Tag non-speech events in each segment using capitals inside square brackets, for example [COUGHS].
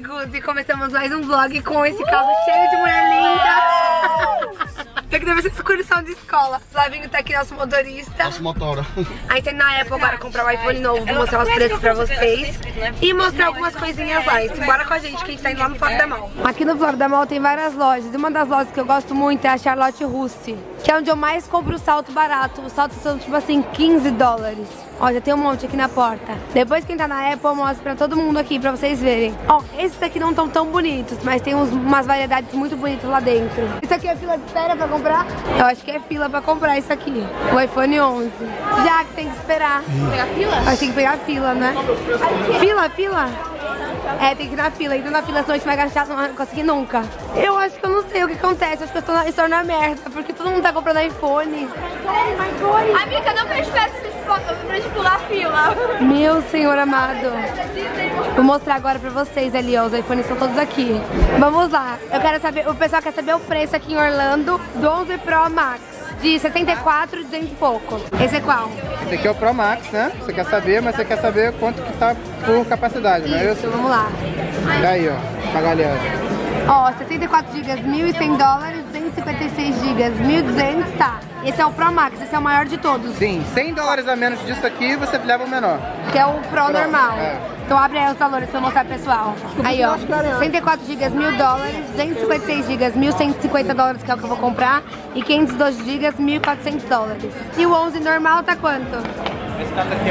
amigos! E começamos mais um vlog com esse carro cheio de mulher linda! Isso aqui deve ser excursão de escola. Flavinho tá aqui, nosso motorista. Nosso motora. A gente tá na Apple agora comprar um iPhone novo, vou mostrar os preços pra vocês e mostrar algumas coisinhas lá. Então bora com a gente que a gente tá indo lá no Florida Mall. Aqui no Florida Mall tem várias lojas. E uma das lojas que eu gosto muito é a Charlotte Russe, que é onde eu mais compro salto barato. Os saltos são tipo assim, 15 dólares. Ó, já tem um monte aqui na porta. Depois quem tá na Apple, eu mostro pra todo mundo aqui, pra vocês verem. Ó, esses daqui não estão tão bonitos, mas tem uns, umas variedades muito bonitas lá dentro. Isso aqui é fila de espera pra comprar? Eu acho que é fila pra comprar isso aqui. O iPhone 11. Já que tem que esperar. Pegar fila? Acho que tem que pegar fila, né? Fila, fila? É, tem que ir na fila. Então na fila, senão a gente vai gastar, não vai conseguir nunca. Eu acho que eu não sei o que acontece. Acho que eu estou na, estou na merda, porque todo mundo tá comprando iPhone. Amiga, não preste peça pra gente pular a fila. Meu senhor amado. Vou mostrar agora pra vocês ali, ó. Os iPhones estão todos aqui. Vamos lá. Eu quero saber, o pessoal quer saber o preço aqui em Orlando do 11 Pro Max. De 64, 200 e pouco. Esse é qual? Esse aqui é o Pro Max, né? Você quer saber, mas você quer saber quanto que tá por capacidade, não é isso? Isso, vamos lá. Tá aí, ó, pra galera. Ó, 64 GB, 1.100 dólares, 256 GB, 1.200, tá. Esse é o Pro Max, esse é o maior de todos, Sim, 100 dólares a menos disso aqui, você leva o menor. que é o Pro, Pro, normal. é. Então abre aí os valores pra eu mostrar pro pessoal. Aí, ó, 104 GB, 1.000 dólares, 256 GB, 1.150 dólares, que é o que eu vou comprar, e 512 GB, 1.400 dólares. E o 11 normal tá quanto? Esse tá aqui,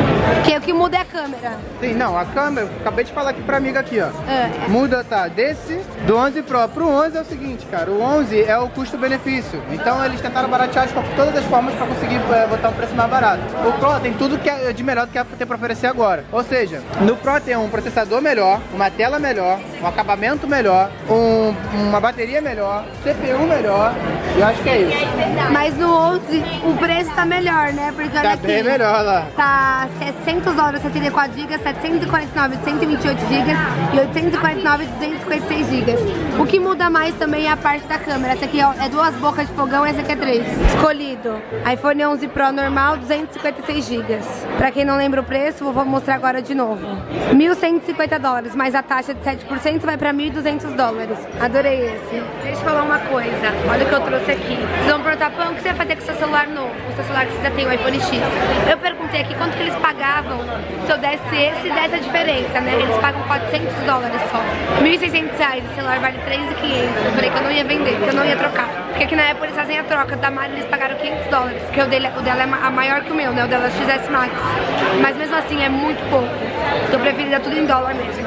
ó. Que o que muda é a câmera. Sim, não, a câmera, acabei de falar aqui pra amiga aqui, ó. É. Muda, tá, desse, do 11 Pro pro 11 é o seguinte, cara, o 11 é o custo-benefício. Então eles tentaram baratear de todas as formas pra conseguir é, botar um preço mais barato. O Pro tem tudo que é de melhor do que a Apple tem pra oferecer agora. Ou seja, no Pro tem um processador melhor, uma tela melhor, um acabamento melhor, um- uma bateria melhor, CPU melhor, e eu acho que é isso. Mas no 11 o preço tá melhor, né? Porque olha Tá aqui. bem melhor lá. Tá 700 dólares 74 GB, 749 de 128 GB e 849 de 256 GB. O que muda mais também é a parte da câmera. Essa aqui ó, é duas bocas de fogão, essa aqui é três. Escolhido. iPhone 11 Pro normal, 256 GB. Pra quem não lembra o preço, vou mostrar agora de novo. 1.150 dólares, mais a taxa de 7% vai pra 1.200 dólares. Adorei esse. Deixa eu falar uma coisa. Olha o que eu trouxe aqui. Vocês vão perguntar, pão, o que você vai fazer com seu celular novo? O seu celular que você já tem, o iPhone X. Eu perguntei aqui quanto que eles pagavam se eu desse esse e desse a diferença, né? Eles pagam 400 dólares só. 1.600 reais, o celular vale 3.500. Eu falei que eu não ia vender, que eu não ia trocar. Porque aqui na Apple eles fazem a troca. Da Mari eles pagaram 500 dólares. Porque o, dele, o dela é a maior que o meu, né? O dela é XS Max. Mas mesmo assim é muito pouco. Eu preferi dar tudo em dólar mesmo.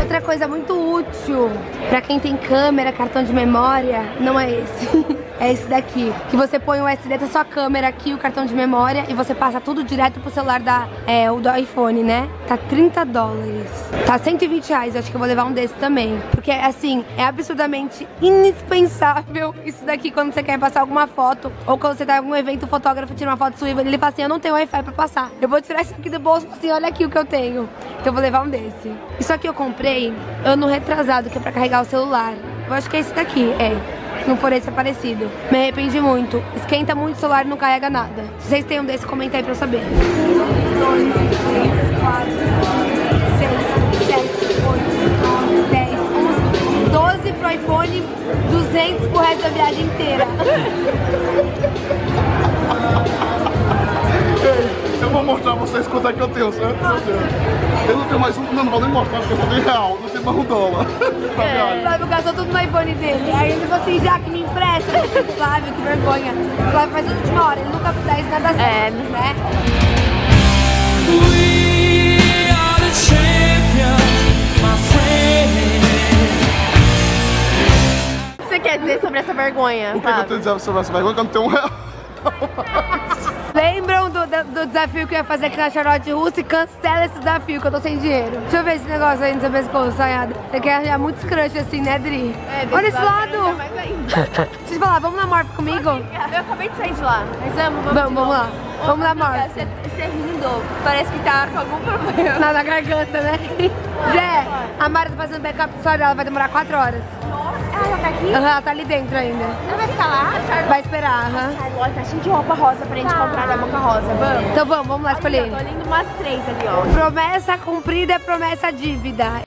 Outra coisa muito útil pra quem tem câmera, cartão de memória, não é esse. [LAUGHS] É esse daqui, que você põe o SD da sua câmera aqui, o cartão de memória, e você passa tudo direto pro celular da, é, o do iPhone, né? Tá 30 dólares. Tá 120 reais, acho que eu vou levar um desse também. Porque, assim, é absurdamente indispensável isso daqui quando você quer passar alguma foto, ou quando você tá em algum evento, o fotógrafo tira uma foto sua e ele fala assim, eu não tenho Wi-Fi pra passar. Eu vou tirar isso aqui do bolso, assim, olha aqui o que eu tenho. Então eu vou levar um desse. Isso aqui eu comprei ano retrasado, que é pra carregar o celular. Eu acho que é esse daqui, é. Não for esse, é parecido. Me arrependi muito. Esquenta muito o celular e não carrega nada. Se vocês têm um desse, comenta aí pra eu saber. 1, 2, 3, 4, 5, 6, 7, 8, 9, 10, 11, 12 pro iPhone, 200 pro resto da viagem inteira. Eu vou mostrar pra vocês quanto é que eu tenho, certo? Eu não tenho mais um, não, não vou nem mostrar porque eu só tenho real, não Pra viagem. O Flávio gastou tudo no iPhone dele. Aí ele falou assim, já que me empresta. Eu Flávio, que vergonha. O Flávio faz tudo de última hora, ele nunca faz nada certo, É. né? We are the champions, my friend. O que você quer dizer sobre essa vergonha, O que, que eu a dizer sobre essa vergonha que eu não tenho um real? Lembram do, desafio que eu ia fazer aqui na Charlotte Russe? Cancela esse desafio que eu tô sem dinheiro. Deixa eu ver esse negócio aí no seu pescoço, sonhado. Você quer arranjar muitos crush assim, né, Dri? É, Olha esse lado. mais ainda. [LAUGHS] Deixa eu falar, vamos na Morph comigo? Eu acabei de sair de lá. Mas vamos, vamos. Vamos, de vamos lá. Vamos na Morph. Você, você é rindo. Parece que tá com algum problema. Na, na garganta, né? Zé, a Mari tá fazendo backup do celular dela, vai demorar 4 horas. Ah, ela tá aqui? Aham, ela tá ali dentro ainda. Ela vai ficar lá? Vai esperar, aham. Charlotte, tá cheio de roupa rosa pra gente comprar na Boca Rosa. Vamos. Então vamos, vamos lá escolher. Eu tô olhando umas três ali, ó. Promessa cumprida é promessa dívida.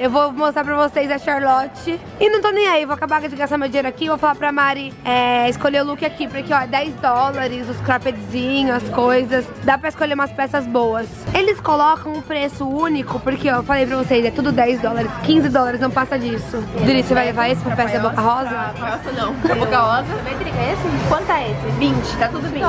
Eu vou mostrar pra vocês a Charlotte. E não tô nem aí, vou acabar de gastar meu dinheiro aqui. Vou falar pra Mari é, escolher o look aqui. Porque, ó, 10 dólares, os croppedzinhos, as coisas. Dá pra escolher umas peças boas. Eles colocam um preço único, porque, ó, eu falei pra vocês, é tudo 10 dólares. 15 dólares, não passa disso. Dri, você vai levar esse pra peça da Boca Rosa? Nossa, não. A boca rosa. esse? Quanto é esse? 20. Tá tudo 20.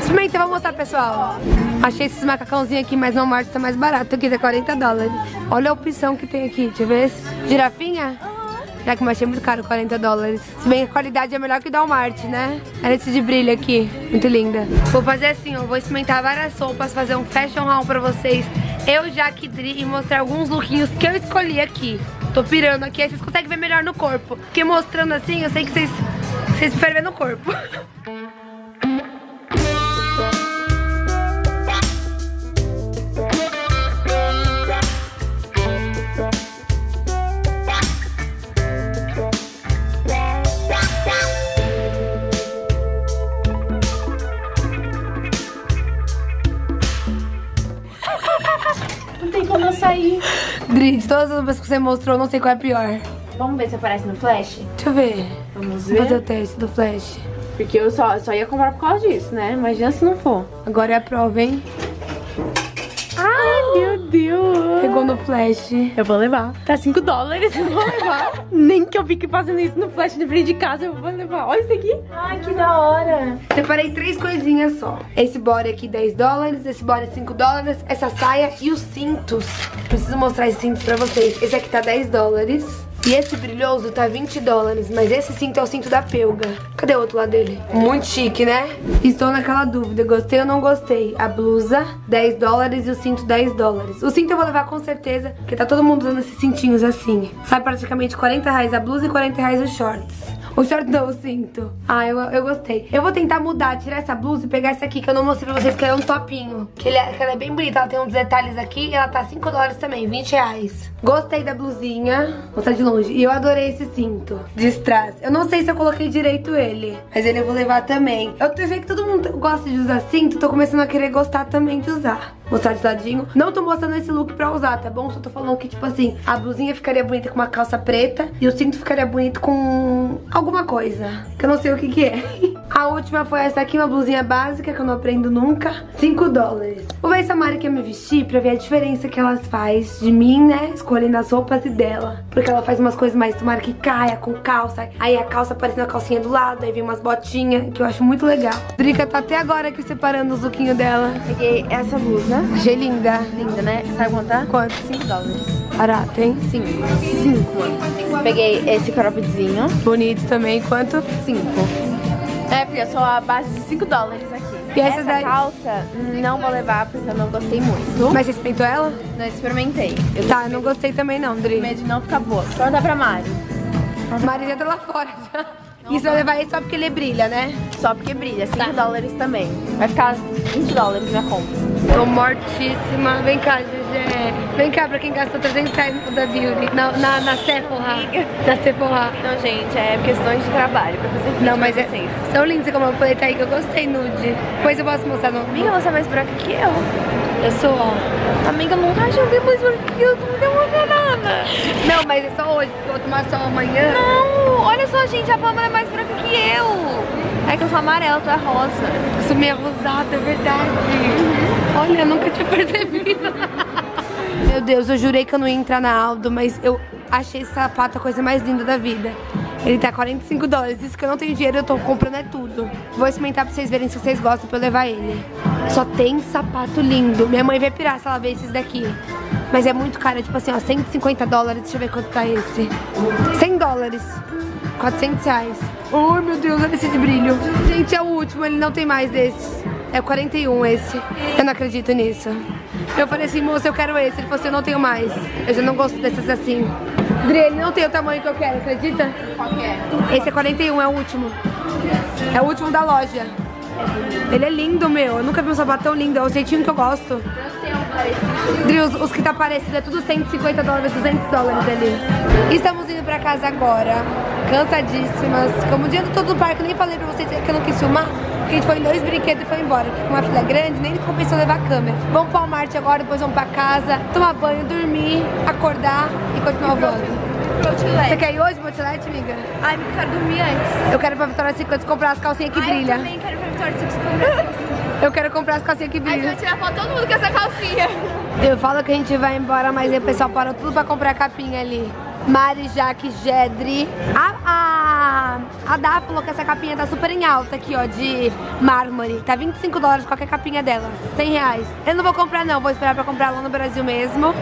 Experimenta, vou mostrar, pessoal. Achei esses macacãozinhos aqui, mas no Walmart tá mais barato. Aqui tá 40 dólares. Olha a opção que tem aqui, deixa eu ver. Girafinha? Já que eu achei muito caro, 40 dólares. Se bem que a qualidade é melhor que o Walmart, né? Olha esse de brilho aqui, muito linda. Vou fazer assim, ó, vou experimentar várias roupas, fazer um fashion haul pra vocês. Eu, Jaque, Dri, e mostrar alguns lookinhos que eu escolhi aqui. Tô pirando aqui, aí vocês conseguem ver melhor no corpo. Porque mostrando assim, eu sei que vocês, vocês preferem ver no corpo. [LAUGHS] De todas as roupas que você mostrou, não sei qual é a pior. Vamos ver se aparece no flash? Deixa eu ver. Vamos Vou fazer o teste do flash. Porque eu só, só ia comprar por causa disso, né? Imagina se não for. Agora é a prova, hein? Ai, meu Deus. Pegou no flash. Eu vou levar. Tá 5 dólares, [LAUGHS] levar. Nem que eu fique fazendo isso no flash de frente de casa, eu vou levar. Olha isso aqui. Ai, que da hora. Separei três coisinhas só. Esse body aqui, 10 dólares. Esse body, 5 dólares. Essa saia e os cintos. Preciso mostrar esses cintos pra vocês. Esse aqui tá 10 dólares. E esse brilhoso tá 20 dólares. Mas esse cinto é o cinto da Pelga. Cadê o outro lado dele? Muito chique, né? Estou naquela dúvida. Gostei ou não gostei? A blusa, 10 dólares. E o cinto, 10 dólares. O cinto eu vou levar com certeza. Porque tá todo mundo usando esses cintinhos assim. Sai praticamente 40 reais a blusa e 40 reais os shorts. O short não, o cinto. Ah, eu, eu gostei. Eu vou tentar mudar, tirar essa blusa e pegar essa aqui que eu não mostrei pra vocês, que é um topinho. Que, ele é, que ela é bem bonita, ela tem uns detalhes aqui e ela tá 5 dólares também, 20 reais. Gostei da blusinha. Vou mostrar de longe. E eu adorei esse cinto de strass. Eu não sei se eu coloquei direito ele, mas ele eu vou levar também. Eu sei que todo mundo gosta de usar cinto, tô começando a querer gostar também de usar. Mostrar de ladinho. Não tô mostrando esse look pra usar, tá bom? Só tô falando que, tipo assim, a blusinha ficaria bonita com uma calça preta e o cinto ficaria bonito com alguma coisa. Que eu não sei o que que é. A última foi essa aqui, uma blusinha básica que eu não aprendo nunca. 5 dólares. Vou ver se a Mari quer me vestir pra ver a diferença que ela faz de mim, né? Escolhendo as roupas e dela. Porque ela faz umas coisas mais, tomara que caia com calça. Aí a calça parecendo a calcinha do lado. Aí vem umas botinhas, que eu acho muito legal. Drica tá até agora aqui separando os lookinhos dela. Peguei essa blusa. Achei linda. Linda, né? Sabe quanto tá? Quanto? 5 dólares. Barato, hein? 5. 5. Peguei esse croppedzinho. Bonito também. Quanto? 5. É, porque eu sou a base de 5 dólares aqui. E essa essa calça não vou levar porque eu não gostei muito. Mas você experimentou ela? Não experimentei. Eu Tá, não gostei também não, Dri. medo de não ficar boa. Pergunta pra Mari. Maria já tá lá fora já. Isso vai levar ele só porque ele brilha, né? Só porque brilha. 5 dólares também. Vai ficar 20 dólares minha compra. Tô mortíssima. Vem cá, Gégé. Vem cá pra quem gastou 300 reais no da Beauty. Na, na, na Sephora. Na Sephora. Não, gente, é questões de trabalho pra fazer vídeo Não, mas pra é, vocês. são lindos como eu falei, tá aí que eu gostei nude. Depois eu posso mostrar no... Amiga, você é mais branca que eu. Eu sou, ó. Amiga, achei alguém mais branca que eu. Tu não deu uma nada. Não, mas é só hoje, porque eu vou tomar sol amanhã. Não, olha só, gente, a Pamela é mais branca que eu. É que eu sou amarela, tu é rosa. Eu sou meio é verdade. Olha, eu nunca tinha percebido. Meu Deus, eu jurei que eu não ia entrar na Aldo, mas eu achei esse sapato a coisa mais linda da vida. Ele tá 45 dólares, isso que eu não tenho dinheiro, eu tô comprando é tudo. Vou experimentar pra vocês verem se vocês gostam pra eu levar ele. Só tem sapato lindo. Minha mãe vai pirar se ela ver esses daqui. Mas é muito caro, é tipo assim, ó, 150 dólares. Deixa eu ver quanto tá esse. 100 dólares. 400 reais. Ai, meu Deus, olha esse de brilho. Gente, é o último, ele não tem mais desses. É o 41 esse. Eu não acredito nisso. Eu falei assim, moça, eu quero esse. Ele falou assim, eu não tenho mais. Eu já não gosto desses assim. Dri, ele não tem o tamanho que eu quero, acredita? Qual é? Esse é 41, é o último. É o último da loja. Ele é lindo, meu. Eu nunca vi um sapato tão lindo. É o jeitinho que eu gosto. Dri, os, os que tá parecido é tudo 150 dólares, 200 dólares ali. Estamos indo pra casa agora, cansadíssimas. Como o dia todo no parque, eu nem falei pra vocês que eu não quis filmar. Porque a gente foi em dois brinquedos e foi embora. Porque com uma filha grande, nem compensou levar a câmera. Vamos pro Walmart agora, depois vamos pra casa, tomar banho, dormir, acordar. e continuar voando. Você quer ir hoje outlet, amiga? Ai, eu quero dormir antes. Eu quero ir pra Vitória Secret comprar as calcinhas que Ai, eu brilham. também quero ir pra Vitória Secret comprar. Eu quero comprar as calcinhas que Ai, eu brilham. vou tirar foto todo mundo com essa calcinha. Eu falo que a gente vai embora, mas aí o pessoal parou tudo pra comprar a capinha ali. Mari, Jaque, Gedri. A, a, a Dá falou que essa capinha tá super em alta aqui, ó, de mármore. Tá 25 dólares qualquer capinha dela. 100 reais. Eu não vou comprar não, vou esperar pra comprar lá no Brasil mesmo.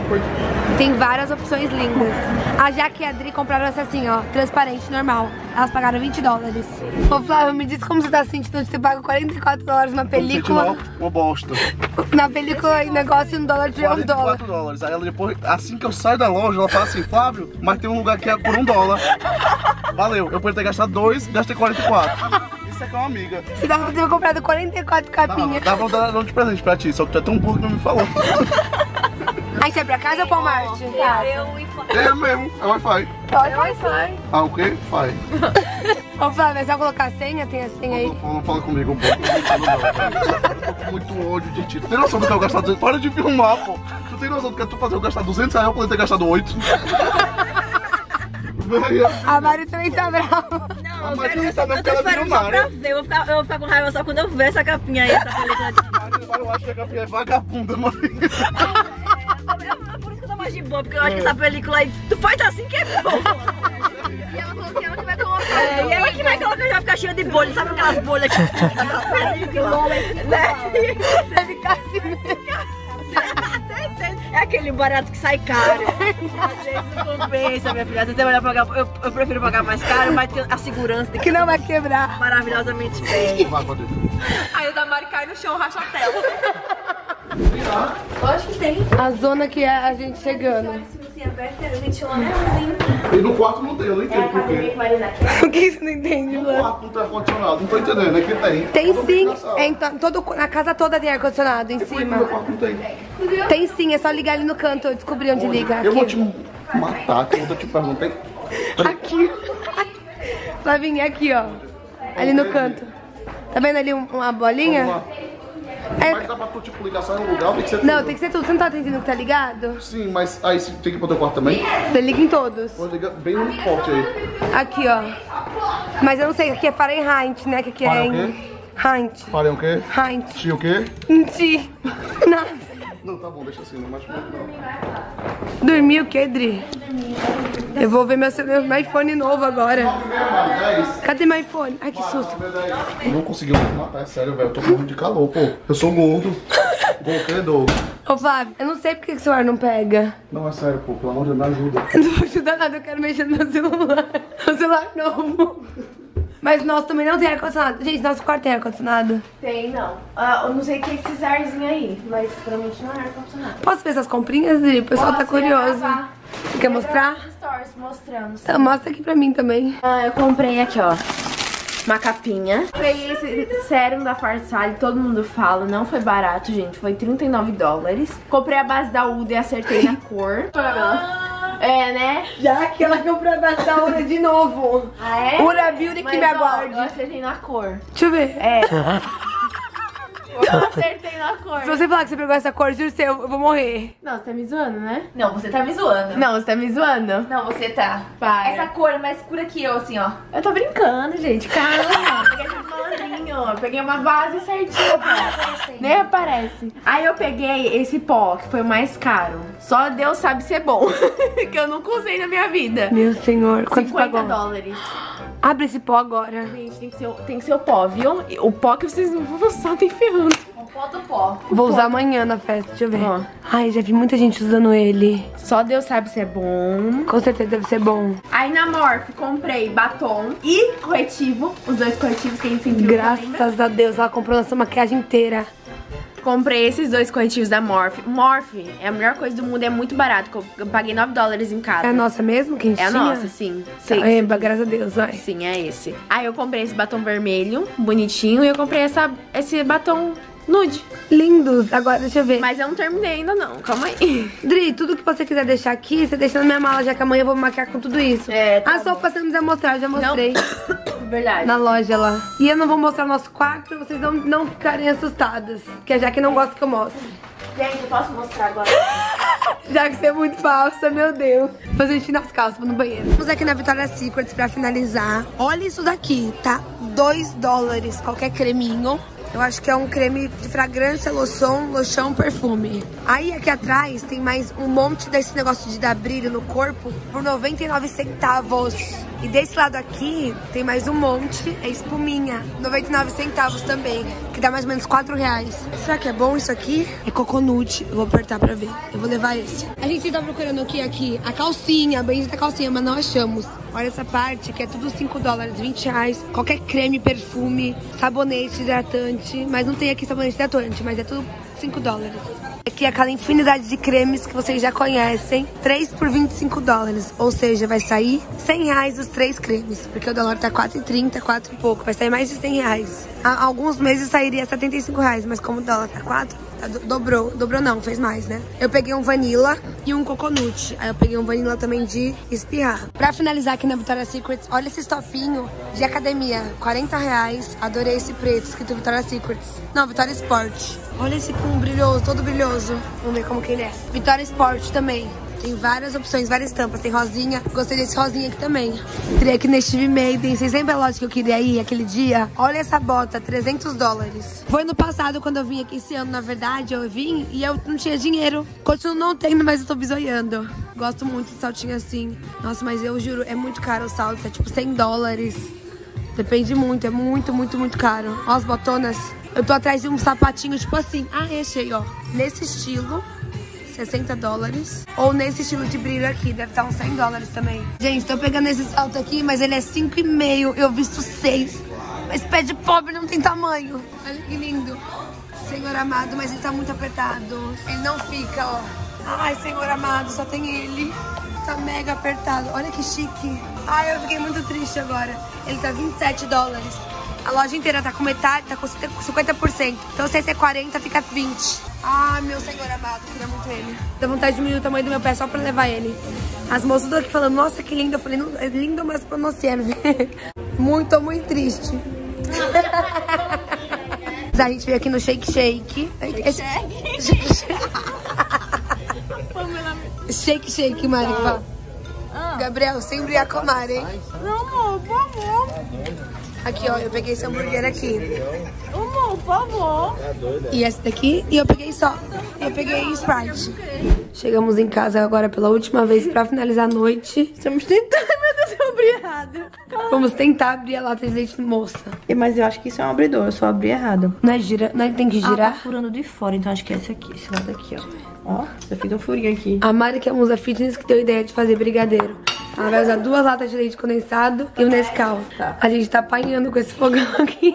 Tem várias opções lindas. A Jaque e a Adri compraram essa assim, ó, transparente, normal. Elas pagaram 20 dólares. Ô Flávio, me diz como você tá se sentindo de ter pago 44 dólares na película. Uma, bosta. Na película e negócio um dólar de um dólar. 44 dólares. Aí ela depois, assim que eu saio da loja, ela fala assim, Flávio, mas tem um lugar que é por um dólar. Valeu, eu poderia ter gastado dois, gastei 44. Isso é com uma amiga. Você dava pra ter comprado 44 Dava, capinhas. dava pra dar de presente pra ti, só que tu é tão burro que não me falou. [LAUGHS] Aí você é pra casa ou pra Marte? Eu e É mesmo, é Wi-Fi. Wi-Fi. Ah, o quê? Fai. [LAUGHS] Ô Flávio, é só colocar a senha? Tem a senha aí? Não, não fala comigo, pô. Eu tô com muito ódio de ti. Tu tem noção do que eu gastar 200? Para de filmar, pô. Tu tem noção do que é tu fazer eu gastar 200 reais, eu poder ter gastado 8? Velho, [LAUGHS] A Mari também tá brava. tá não Eu porque tô ela virou esperando só pra ver. Eu vou, ficar, eu vou ficar com raiva só quando eu ver essa capinha aí, essa [LAUGHS] película de Eu acho que a capinha é vagabunda, mano. É de boa, porque eu acho que essa película aí. Tu faz assim que é bom. [LAUGHS] E ela falou que ela que vai colocar. É, e ela que vai colocar já ficar cheia de bolha, sabe aquelas bolhas que [LAUGHS] película? Né? [LAUGHS] Vai ficar assim mesmo. É aquele barato que sai caro. Às vezes não compensa, minha filha. Às vezes é melhor pagar. Eu, eu prefiro pagar mais caro, mas ter a segurança de que Que não vai quebrar. maravilhosamente bem. Aí o da Mari cai no chão, racha a tela. Lógico que tem. A zona que é a gente chegando. Neonzinho. E no quarto não tem, eu não entendo por quê. [LAUGHS] O que você não entende, No mano? quarto não tem ar-condicionado, não tô entendendo, é que tem. Tem Todo sim, na é em to- todo, na casa toda tem ar-condicionado em no cima. meu quarto não tem? Tem sim, é só ligar ali no canto, eu descobri onde liga. Eu vou Aqui. te matar, que eu vou te perguntar. Aqui. Flavinha, aqui, ó. Ali no canto. Tá vendo ali um- uma bolinha? É- Mas dá pra tu, tipo, ligar só em um lugar ou tem que ser Não, tudo? tem que ser tudo. Você não tá entendendo que tá ligado? Sim, mas aí você tem que ir pro teu quarto também? Você liga em todos. Vou ligar bem no forte aí. Aqui, ó. Mas eu não sei, aqui é Fahrenheit, né? Que aqui é Fahrenheit o em... Heinz. Falei o quê? Heinz. Tio o quê? Ti. [LAUGHS] Nada. Não, tá bom, deixa assim, não mexe muito não. Dormiu o que, Dri? Eu vou ver meu, celu- meu iPhone novo agora. Cadê meu iPhone? Ai, que susto. Eu não consegui me matar, é sério, velho. Eu tô morrendo de calor, pô. Eu sou gordo. Gordo. Ô, Flávio, eu não sei porque que o celular não pega. Não, é sério, pô. Pelo amor de Deus, me ajuda. Eu não vou ajudar nada, eu quero mexer no meu celular. O celular novo. Mas nosso também não tem ar-condicionado. Gente, nosso quarto tem ar-condicionado. Tem, não. Ah, eu não sei o que é esses arzinhos aí, mas provavelmente não é ar-condicionado. Posso ver essas comprinhas, Dri? O pessoal tá Posso, ia curioso. Você quer mostrar? Stories mostrando. Então, mostra aqui pra mim também. Ah, eu comprei aqui, ó. Uma capinha. Comprei esse sérum da Farsali, todo mundo fala. Não foi barato, gente. Foi 39 dólares. Comprei a base da Uda e acertei na cor. [LAUGHS] É, né? Já que ela comprou a da Ura de novo. Ah, é? Ura Beauty que Mas, me ó, aguarde. eu acertei na cor. Deixa eu ver. É. [LAUGHS] eu acertei na cor. Se você falar que você pegou essa cor, juro eu eu vou morrer. Não, você tá me zoando, né? Não, você tá me zoando. Não, você tá me zoando. Não, você tá. Para. Essa cor é mais escura que eu, assim, ó. Eu tô brincando, gente. Calma. [LAUGHS] peguei esse ó. Peguei uma base certinha. [LAUGHS] Nem aparece. Aí eu peguei esse pó, que foi o mais caro. Só Deus sabe ser bom. [LAUGHS] que eu nunca usei na minha vida. Meu senhor, quanto você 50 pagou? dólares. Abre esse pó agora. Gente, tem que, ser, o- tem que ser o pó, viu? O pó que vocês não vão [LAUGHS] usar tem ferrando. Pó. Vou usar amanhã na festa, deixa eu ver. Ó. Ai, já vi muita gente usando ele. Só Deus sabe se é bom. Com certeza deve ser bom. Aí na Morph comprei batom e corretivo. Os dois corretivos que a gente sempre usa? Graças a Deus, ela comprou nossa maquiagem inteira. Comprei esses dois corretivos da Morph. Morph é a melhor coisa do mundo, é muito barato. Eu paguei 9 dólares em cada. É a nossa mesmo? Quem É a tinha? nossa, sim. Sim, É, graças a Deus, vai. sim, é esse. Aí eu comprei esse batom vermelho, bonitinho, e eu comprei essa, esse batom nude. Lindos. Agora, deixa eu ver. Mas eu não terminei ainda não, calma aí. Dri, tudo que você quiser deixar aqui, você deixa na minha mala, já que amanhã eu vou me maquiar com tudo isso. É, tá As roupas você não precisa mostrar, eu já mostrei [COUGHS] Verdade. na loja lá. E eu não vou mostrar o nosso quarto pra vocês não, não ficarem assustadas. Que a Jaque não gosta que eu mostre. Gente, eu posso mostrar agora? [LAUGHS] Já que você é muito falsa, meu Deus. Fazer xixi nas calças, no banheiro. Vamos aqui na Victoria's Secret pra finalizar. Olha isso daqui, tá? 2 dólares qualquer creminho. Eu acho que é um creme de fragrância, loção, loção, perfume. Aí aqui atrás tem mais um monte desse negócio de dar brilho no corpo por 99 centavos. E desse lado aqui tem mais um monte, é espuminha, 99 centavos também, que dá mais ou menos 4 reais. Será que é bom isso aqui? É coconut, eu vou apertar pra ver. Eu vou levar esse. A gente tá procurando o que aqui? A calcinha, a bendita calcinha, mas não achamos. Olha essa parte, que é tudo 5 dólares, 20 reais. Qualquer creme, perfume, sabonete, hidratante. Mas não tem aqui sabonete hidratante, mas é tudo 5 dólares. Aqui é aquela infinidade de cremes que vocês já conhecem. 3 por 25 dólares. Ou seja, vai sair 100 reais os três cremes. Porque o dólar tá 4,30, 4 e pouco. Vai sair mais de 100 reais. Há alguns meses sairia 75 reais. Mas como o dólar tá 4, tá do- dobrou. Dobrou não, fez mais, né? Eu peguei um vanilla e um coconut. Aí eu peguei um vanilla também de espirrar. Pra finalizar aqui na Victoria's Secret, olha esse topinho de academia. 40 reais. Adorei esse preto, escrito Victoria's Secret. Não, Vitória Sport. Olha esse pum brilhoso, todo brilhoso. Vamos ver como que ele é. Vitória Sport também. Tem várias opções, várias estampas. Tem rosinha. Gostei desse rosinha aqui também. Entrei aqui na Steve Maiden. Vocês lembram a loja que eu queria ir aquele dia? Olha essa bota, 300 dólares. Foi no passado, quando eu vim aqui esse ano, na verdade, eu vim e eu não tinha dinheiro. Continuo não tendo, mas eu tô bisoiando. Gosto muito de saltinho assim. Nossa, mas eu juro, é muito caro o salto. É tipo 100 dólares. Depende muito, é muito, muito, muito caro. Ó as botonas. Eu tô atrás de um sapatinho tipo assim. Ah, achei, ó. Nesse estilo, 60 dólares. Ou nesse estilo de brilho aqui, deve estar uns 100 dólares também. Gente, tô pegando esse salto aqui, mas ele é 5,5. Eu visto 6. Mas pé de pobre não tem tamanho. Olha que lindo. Senhor amado, mas ele tá muito apertado. Ele não fica, ó. Ai, senhor amado, só tem ele. Tá mega apertado. Olha que chique. Ai, eu fiquei muito triste agora. Ele tá 27 dólares. A loja inteira tá com metade, tá com 50%. Então se esse é 40, fica 20. Ai, meu senhor amado, queria muito ele. Dá vontade de diminuir o tamanho do meu pé só pra levar ele. As moças estão aqui falando, nossa, que lindo. Eu falei, não, é lindo, mas pra não serve. [LAUGHS] muito, muito triste. [LAUGHS] A gente veio aqui no Shake Shake. Shake Shake. Shake [LAUGHS] Shake, Mari. fala. Gabriel, sem brigar com a Mari, hein? Amor, por favor. Aqui, ó, eu peguei esse hambúrguer aqui. Amor, por favor. E esse daqui, e eu peguei só. Eu peguei Sprite. Chegamos em casa agora pela última vez pra finalizar a noite. Estamos tentando, meu Deus, eu abri errado. Vamos tentar abrir a lata de leite moça. Mas eu acho que isso é um abridor, eu só abri errado. Não é gira, não é, tem que Ah, tá girar. furando de fora, então acho que é esse aqui, esse lado aqui, ó. Ó, já fiz um furinho aqui. A Mari, que é a musa fitness, que deu a ideia de fazer brigadeiro. Ela vai usar duas latas de leite condensado e um Nescau. A gente tá apanhando com esse fogão aqui.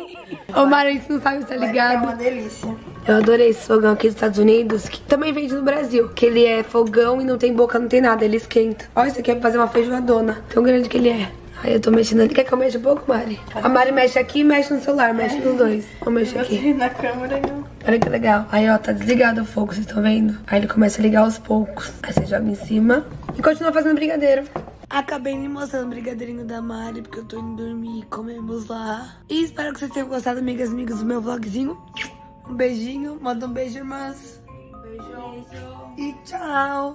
Ô, Mari, a gente não sabe se tá É uma ligado. delícia. Eu adorei esse fogão aqui dos Estados Unidos, que também vende no Brasil. Que ele é fogão e não tem boca, não tem nada, ele esquenta. Olha, isso aqui é pra fazer uma feijoadona. Tão grande que ele é. Aí eu tô mexendo ali. Quer que eu mexa um pouco, Mari? A Mari mexe aqui e mexe no celular, mexe nos dois. Vou mexer aqui. Na câmera não. Olha que legal. Aí, ó, tá desligado o fogo, vocês estão vendo? Aí ele começa a ligar aos poucos. Aí você joga em cima e continua fazendo brigadeiro. Acabei me mostrando o brigadeirinho da Mari, porque eu tô indo dormir. Comemos lá. E espero que vocês tenham gostado, amigas e amigos, do meu vlogzinho. Um beijinho. Manda um beijo, irmãs. Beijo. E tchau.